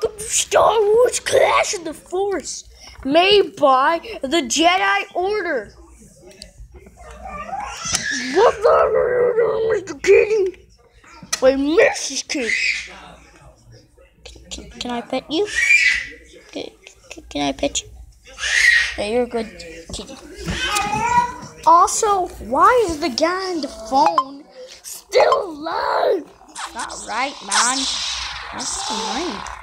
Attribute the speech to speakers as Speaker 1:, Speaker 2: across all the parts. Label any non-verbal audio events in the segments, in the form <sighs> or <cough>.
Speaker 1: Welcome to Star Wars Clash of the Force, made by the Jedi Order. What the hell are you doing, Mr. Kitty? Wait, Mrs. Kitty. Can, can I pet you? Can, can I pet you? You're a good kitty. Also, why is the guy on the phone still alive? Not right, man. That's annoying.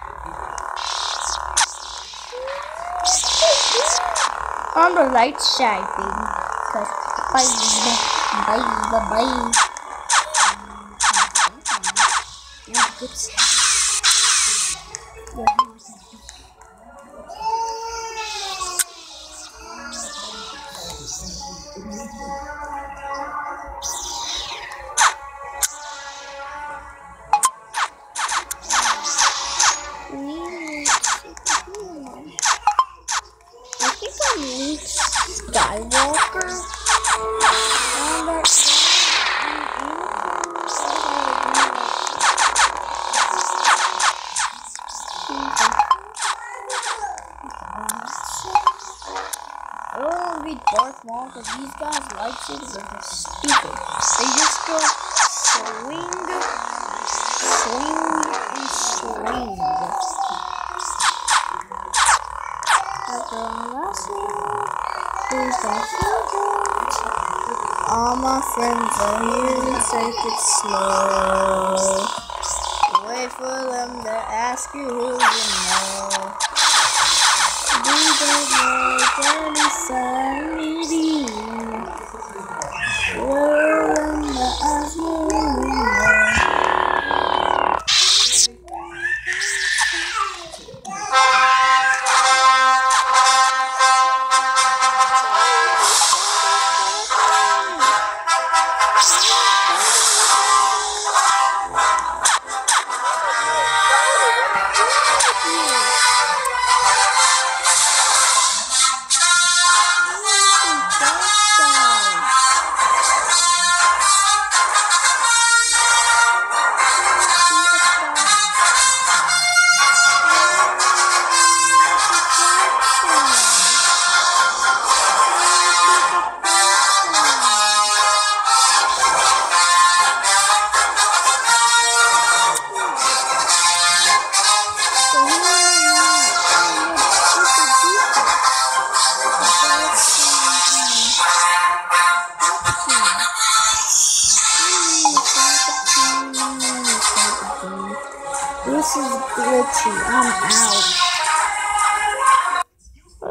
Speaker 1: On the right side, baby. Cause bye, bye, bye, bye. Yeah, to Maul because these guys' lightsabers are just stupid. They just go swing, swing, and swing. After last one, please don't forget. All my friends are here, to take it slow. Wait for them to ask you who you know. We don't know any sanity.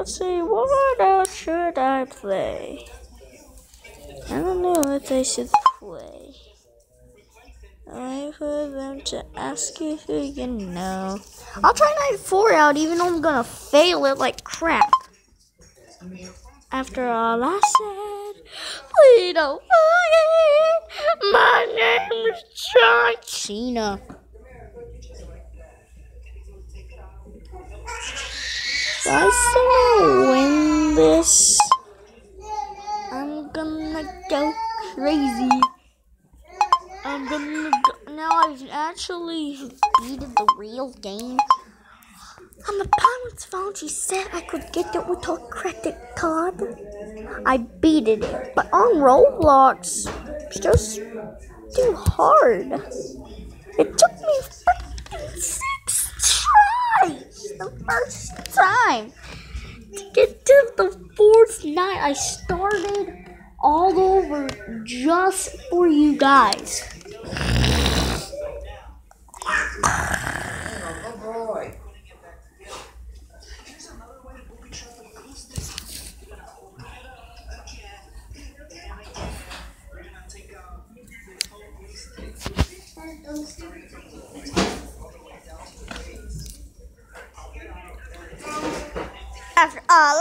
Speaker 1: Let's see, what else should I play? I don't know what I should play. I for them to ask you who you know. I'll try Night 4 out even though I'm gonna fail it like crap. After all I said, please don't forget my name is John Cena. I still win this, I'm gonna go crazy. I'm gonna go. Now I've actually beaten the real game. On the pilot's phone, she said I could get it with her credit card. I beat it, but on Roblox, it's just too hard. It took me freaking six tries the first time to get to the fourth night. I started all over just for you guys. After all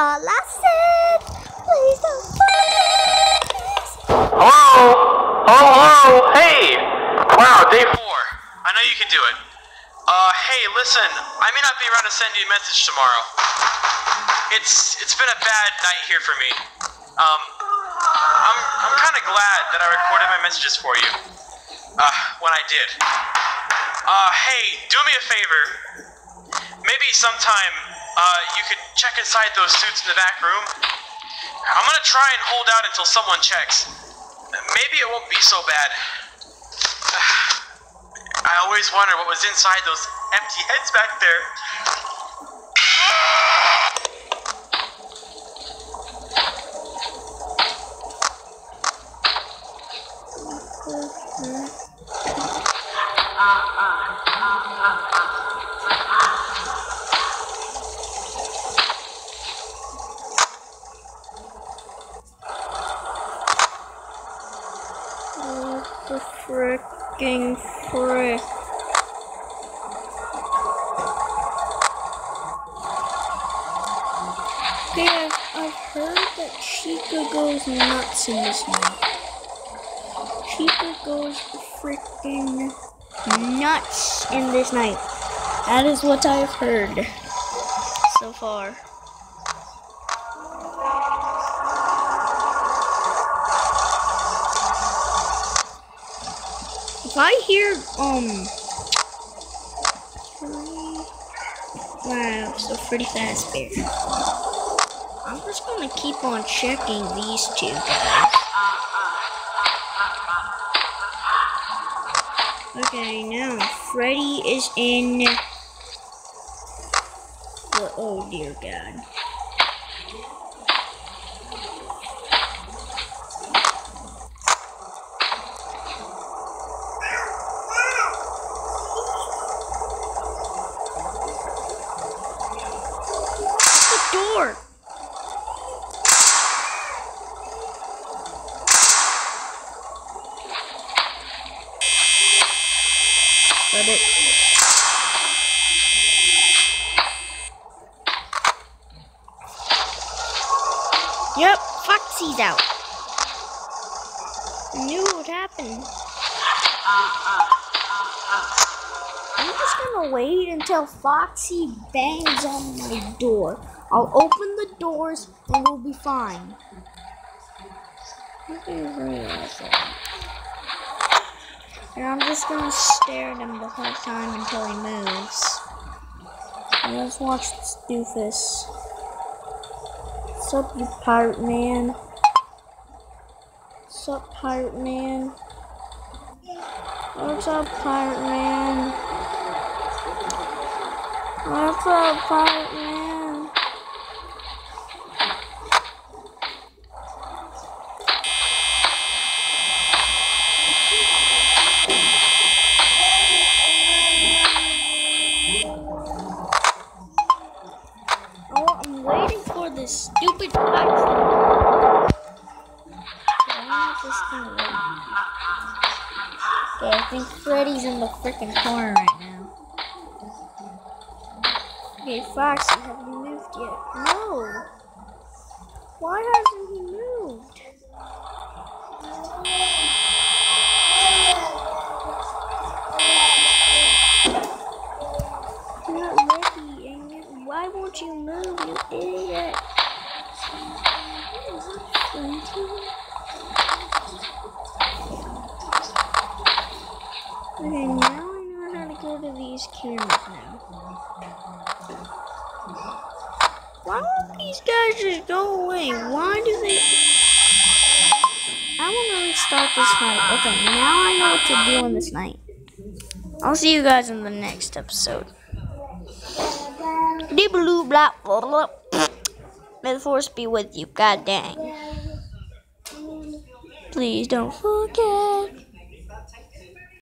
Speaker 1: all I said. Please don't. Hello?
Speaker 2: Hello? Hey! Wow, day four. I know you can do it. Uh, hey, listen, I may not be around to send you a message tomorrow. It's it's been a bad night here for me. Um, I'm I'm kind of glad that I recorded my messages for you. Uh, when I did. Uh, hey, do me a favor. Maybe sometime uh, you could check inside those suits in the back room. I'm gonna try and hold out until someone checks. Maybe it won't be so bad. <sighs> I always wonder what was inside those empty heads back there.
Speaker 1: Fricking frick? Okay, I've, I've heard that Chica goes nuts in this movie. Chica goes freaking nuts in this night. That is what I've heard so far. If I hear um wow, so pretty fast bear. I'm just gonna keep on checking these two guys. Okay, now Freddy is in the oh dear god. the door. Got it. Yep, Foxy's out. I knew what happened. I'm just gonna wait until Foxy bangs on my door. I'll open the doors and we'll be fine. And I'm just gonna stare at him the whole time until he moves. And let's watch this doofus. What's up, you pirate man? What's up, pirate man? What's up, pirate man? What's up, pirate man? Freaking corner right now. Okay, Foxy, have you moved yet? No. Why hasn't he moved? You're not ready, and you, why won't you move, you idiot? Is it Freddy? Okay, now I know how to go to these cameras now. Why don't these guys just go away? Why do they... I want to restart this night. Okay, now I know what to do on this night. I'll see you guys in the next episode. Dee-blue, blah, blah, blah. May the force be with you. God dang. Please don't forget.